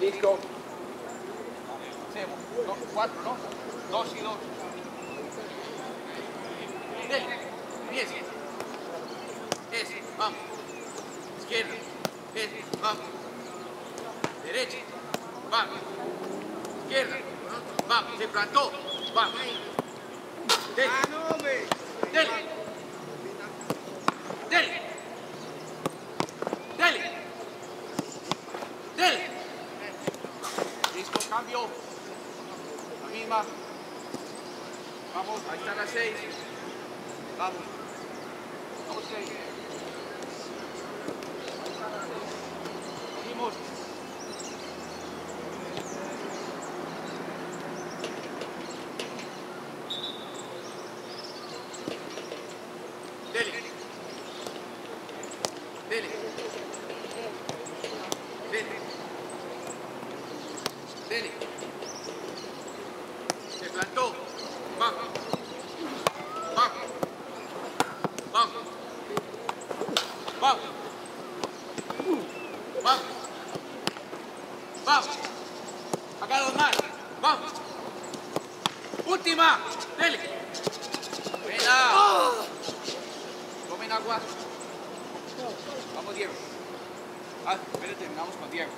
Listo. Dos, cuatro, ¿no? Dos y dos. Dele. Empiece. Ese. Vamos. Izquierda. Ese. Vamos. Derecha. Vamos. Izquierda. Vamos. Se plantó. Vamos. Dele. Dele. Dele. Dele. Dele. Cambio. La misma. Vamos, ahí están las seis. Vamos. Vamos seis. Ahí están las seis. Seguimos. Dele. Dele. Dele. Dele. Se plantó. Vamos. Vamos. Vamos. Vamos. Vamos. Vamos. Acá dos más. Vamos. Última. Dele. Buena. Tomen agua. Vamos, Diego. Ah, espérate, terminamos con Diego.